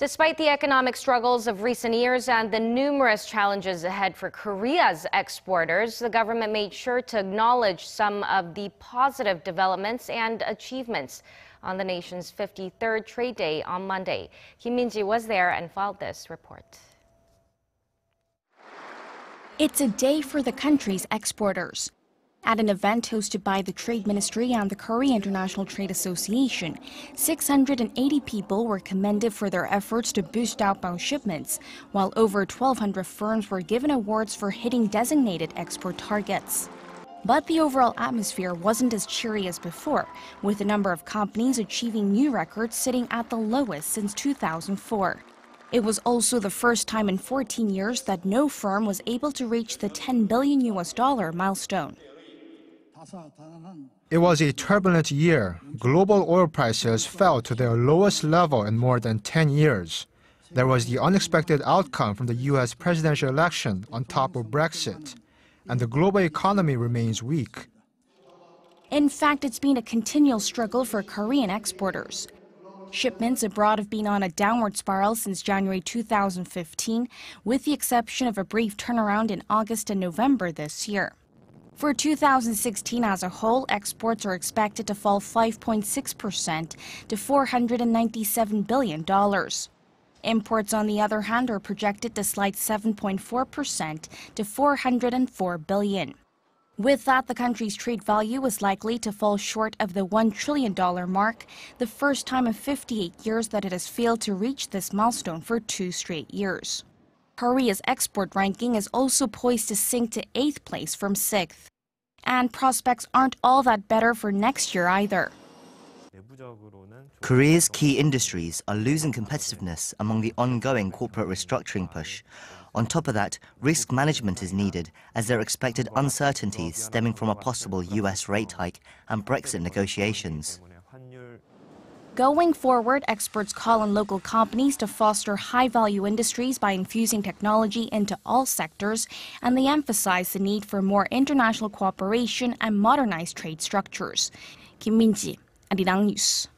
Despite the economic struggles of recent years and the numerous challenges ahead for Korea's exporters, the government made sure to acknowledge some of the positive developments and achievements on the nation's 53rd Trade Day on Monday. Kim Min-ji was there and filed this report. It's a day for the country's exporters. At an event hosted by the Trade Ministry and the Korea International Trade Association, 680 people were commended for their efforts to boost outbound shipments, while over 1,200 firms were given awards for hitting designated export targets. But the overall atmosphere wasn't as cheery as before, with the number of companies achieving new records sitting at the lowest since 2004. It was also the first time in 14 years that no firm was able to reach the 10 billion US dollar milestone. It was a turbulent year. Global oil prices fell to their lowest level in more than 10 years. There was the unexpected outcome from the US presidential election on top of Brexit. And the global economy remains weak. In fact, it's been a continual struggle for Korean exporters. Shipments abroad have been on a downward spiral since January 2015, with the exception of a brief turnaround in August and November this year. For 2016 as a whole, exports are expected to fall 5.6% to $497 billion. Imports, on the other hand, are projected to slide 7.4% to $404 billion. With that, the country's trade value is likely to fall short of the $1 trillion mark, the first time in 58 years that it has failed to reach this milestone for two straight years. Korea's export ranking is also poised to sink to 8th place from 6th. And prospects aren't all that better for next year either. Korea's key industries are losing competitiveness among the ongoing corporate restructuring push. On top of that, risk management is needed as there are expected uncertainties stemming from a possible US rate hike and Brexit negotiations. Going forward, experts call on local companies to foster high value industries by infusing technology into all sectors, and they emphasize the need for more international cooperation and modernized trade structures. Kim Min-ji, Arirang News.